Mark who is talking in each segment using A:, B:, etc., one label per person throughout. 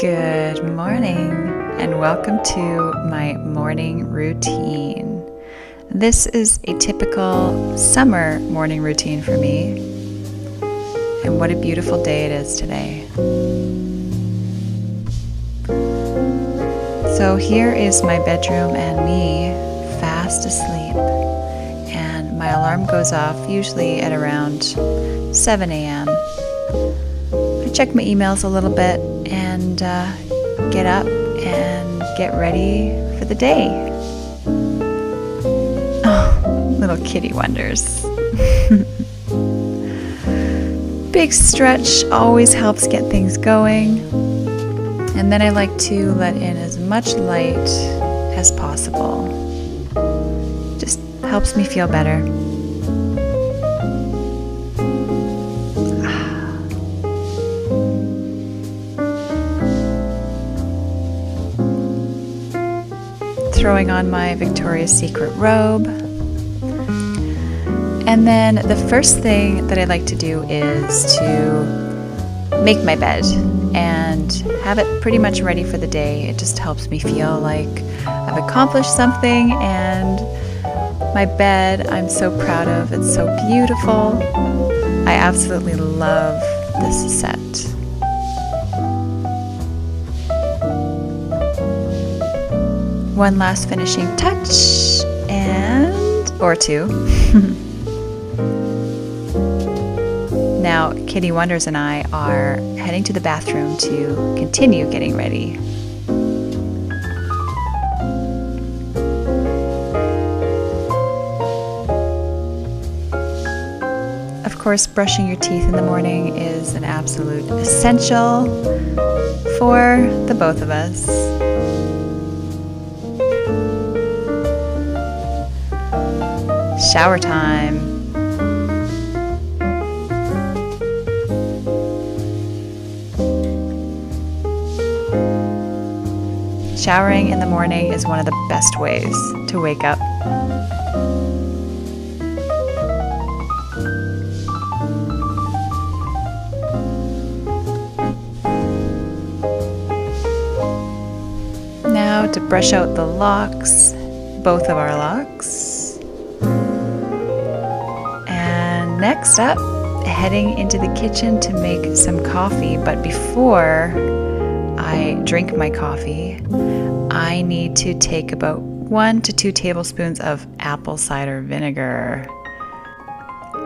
A: Good morning, and welcome to my morning routine. This is a typical summer morning routine for me, and what a beautiful day it is today. So, here is my bedroom and me fast asleep, and my alarm goes off usually at around 7 a.m. Check my emails a little bit and uh, get up and get ready for the day. Oh, little kitty wonders. Big stretch always helps get things going. And then I like to let in as much light as possible. Just helps me feel better. Throwing on my Victoria's Secret robe. And then the first thing that I like to do is to make my bed and have it pretty much ready for the day. It just helps me feel like I've accomplished something and my bed I'm so proud of. It's so beautiful. I absolutely love this set. One last finishing touch and or two. now, Kitty Wonders and I are heading to the bathroom to continue getting ready. Of course, brushing your teeth in the morning is an absolute essential for the both of us. Shower time. Showering in the morning is one of the best ways to wake up. Now to brush out the locks, both of our locks. Next up, heading into the kitchen to make some coffee. But before I drink my coffee, I need to take about one to two tablespoons of apple cider vinegar.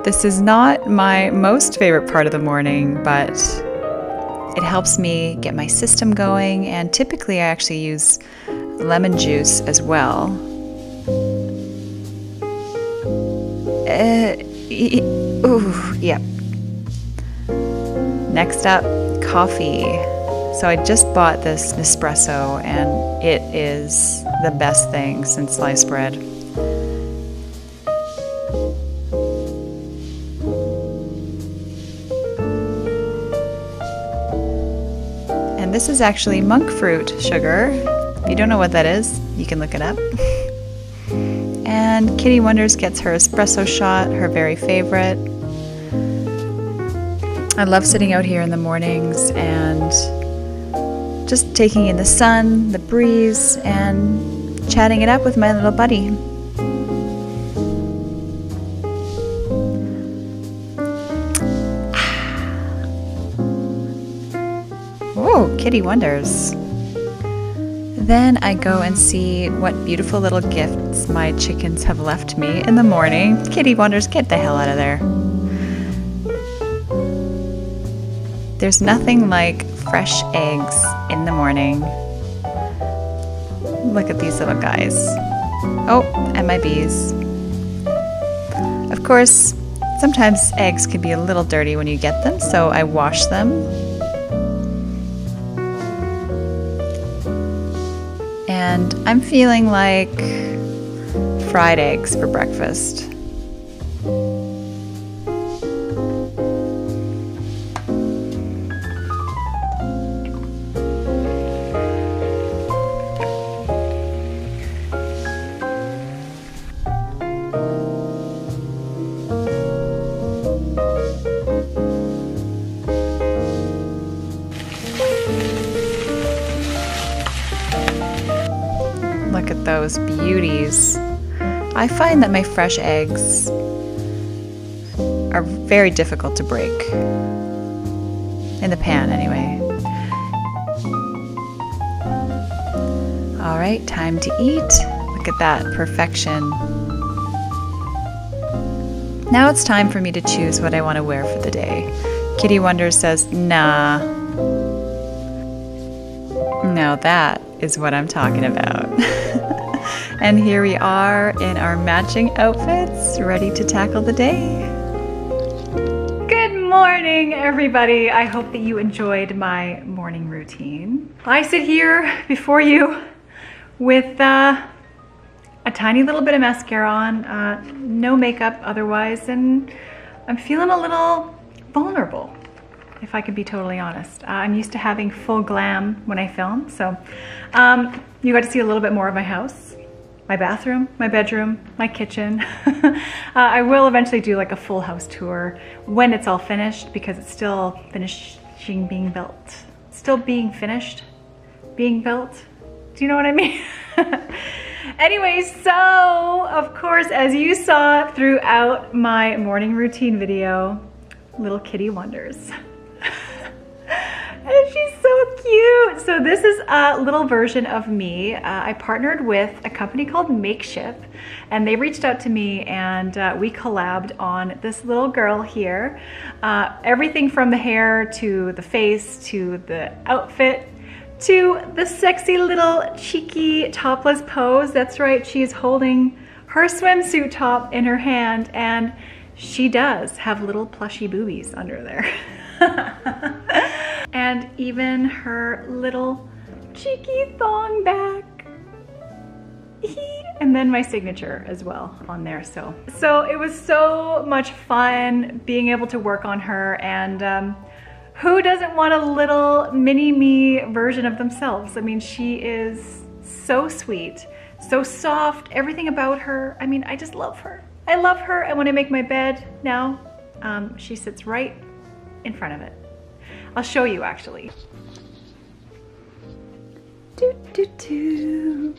A: This is not my most favorite part of the morning, but it helps me get my system going, and typically I actually use lemon juice as well. Uh, Ooh, yep. Next up, coffee. So I just bought this Nespresso and it is the best thing since sliced bread. And this is actually monk fruit sugar. If you don't know what that is, you can look it up. And Kitty Wonders gets her espresso shot, her very favorite. I love sitting out here in the mornings and just taking in the sun, the breeze, and chatting it up with my little buddy. Oh, Kitty Wonders. Then I go and see what beautiful little gifts my chickens have left me in the morning. Kitty wonders, get the hell out of there. There's nothing like fresh eggs in the morning. Look at these little guys. Oh, and my bees. Of course, sometimes eggs can be a little dirty when you get them, so I wash them I'm feeling like fried eggs for breakfast. At those beauties. I find that my fresh eggs are very difficult to break. In the pan, anyway. All right, time to eat. Look at that perfection. Now it's time for me to choose what I want to wear for the day. Kitty Wonders says, nah. Now that is what I'm talking about. And here we are in our matching outfits, ready to tackle the day. Good morning, everybody. I hope that you enjoyed my morning routine. I sit here before you with uh, a tiny little bit of mascara on, uh, no makeup otherwise, and I'm feeling a little vulnerable, if I could be totally honest. Uh, I'm used to having full glam when I film, so um, you got to see a little bit more of my house, my bathroom, my bedroom, my kitchen. uh, I will eventually do like a full house tour when it's all finished because it's still finishing being built. Still being finished, being built. Do you know what I mean? Anyway, so of course, as you saw throughout my morning routine video, little kitty wonders. and she's so this is a little version of me. Uh, I partnered with a company called Makeship and they reached out to me and uh, we collabed on this little girl here. Uh, everything from the hair to the face to the outfit to the sexy little cheeky topless pose. That's right, she's holding her swimsuit top in her hand and she does have little plushy boobies under there. and even her little cheeky thong back. and then my signature as well on there. So, so it was so much fun being able to work on her and um, who doesn't want a little mini me version of themselves? I mean, she is so sweet, so soft, everything about her. I mean, I just love her. I love her, and when I make my bed now, um, she sits right in front of it. I'll show you actually. Do, do, do.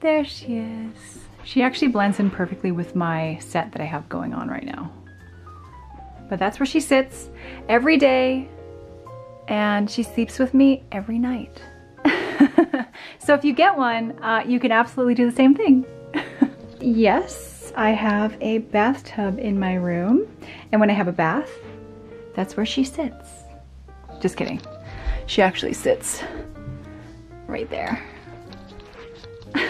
A: There she is. She actually blends in perfectly with my set that I have going on right now but that's where she sits every day and she sleeps with me every night. so if you get one, uh, you can absolutely do the same thing. yes, I have a bathtub in my room and when I have a bath, that's where she sits. Just kidding. She actually sits right there.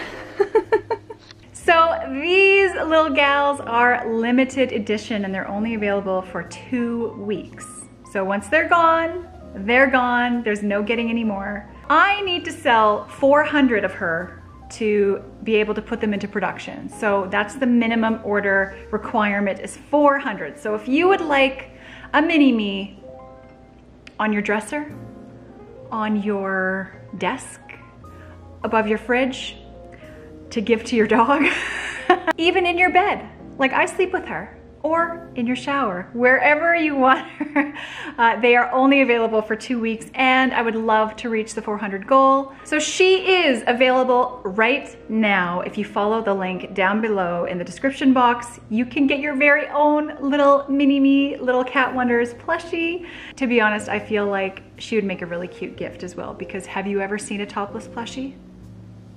A: So these little gals are limited edition and they're only available for two weeks. So once they're gone, they're gone. There's no getting any more. I need to sell 400 of her to be able to put them into production. So that's the minimum order requirement is 400. So if you would like a mini me on your dresser, on your desk, above your fridge, to give to your dog, even in your bed. Like I sleep with her or in your shower, wherever you want her. Uh, they are only available for two weeks and I would love to reach the 400 goal. So she is available right now. If you follow the link down below in the description box, you can get your very own little mini me, little Kat Wonders plushie. To be honest, I feel like she would make a really cute gift as well because have you ever seen a topless plushie?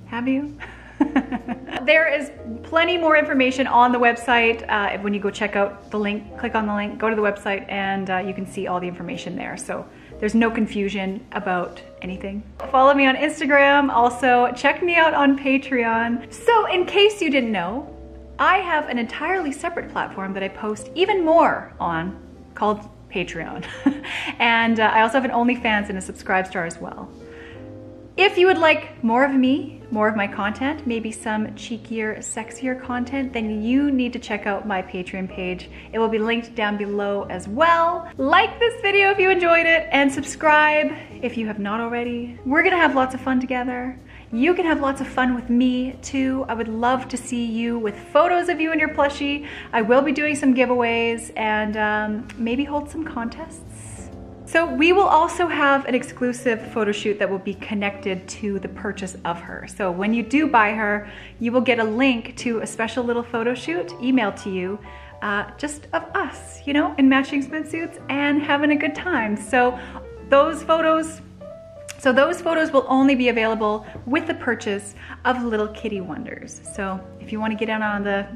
A: Have you? there is plenty more information on the website. Uh, when you go check out the link, click on the link, go to the website, and uh, you can see all the information there. So there's no confusion about anything. Follow me on Instagram. Also, check me out on Patreon. So in case you didn't know, I have an entirely separate platform that I post even more on called Patreon. and uh, I also have an OnlyFans and a Subscribestar as well. If you would like more of me, more of my content, maybe some cheekier, sexier content, then you need to check out my Patreon page. It will be linked down below as well. Like this video if you enjoyed it and subscribe if you have not already. We're gonna have lots of fun together. You can have lots of fun with me too. I would love to see you with photos of you and your plushie. I will be doing some giveaways and um, maybe hold some contests.
B: So we will also have an exclusive photo shoot that will be connected to the purchase of her. So when you do buy her, you will get a link to a special little photo shoot emailed to you uh, just of us, you know, in matching swimsuits and having a good time. So those photos, so those photos will only be available with the purchase of Little Kitty Wonders. So if you want to get in on the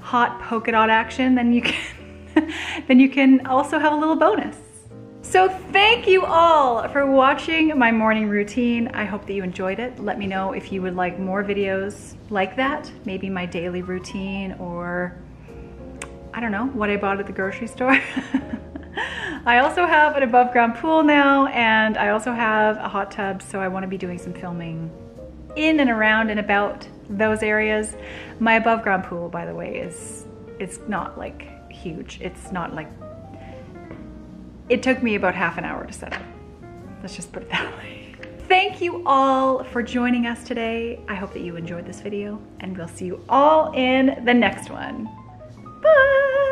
B: hot polka dot action, then you can, then you can also have a little bonus. So thank you all for watching my morning routine. I hope that you enjoyed it. Let me know if you would like more videos like that, maybe my daily routine or I don't know, what I bought at the grocery store. I also have an above ground pool now and I also have a hot tub so I want to be doing some filming in and around and about those areas. My above ground pool by the way is it's not like huge. It's not like it took me about half an hour to set up. Let's just put it that way. Thank you all for joining us today. I hope that you enjoyed this video and we'll see you all in the next one. Bye.